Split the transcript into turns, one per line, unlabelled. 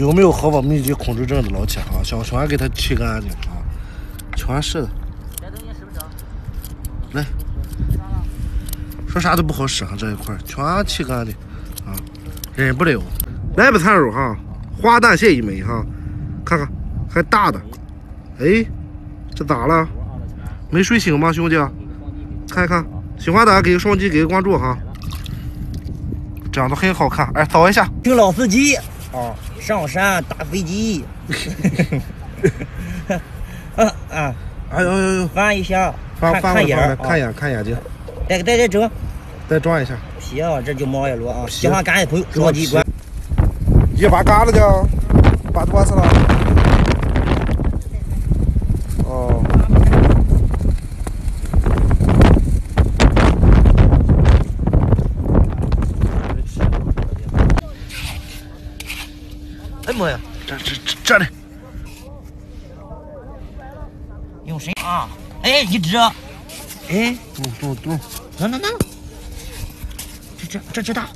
有没有合法密集恐惧症的老铁啊？小全给它清干净啊！全是的。来，说啥都不好使啊！这一块全清干净啊，忍不了。来吧，菜肉哈，花旦蟹一枚哈，看看还大的。哎，这咋了？没睡醒吗，兄弟？看一看，喜欢的给个双击，给个关注哈。长得很好看，哎，扫一下。
听老司机啊，上山打飞机。啊啊！
哎呦呦呦！
翻一下，
翻翻
看眼
看一眼看眼睛。
再再再整，
再装一下。
行，这就毛一摞啊！喜欢干的朋友双击关。
一把嘎子的，把多次了。
哎妈呀！
这这这这里。
用谁啊？哎，一只。哎，
动动动！
能能能！这这这只大。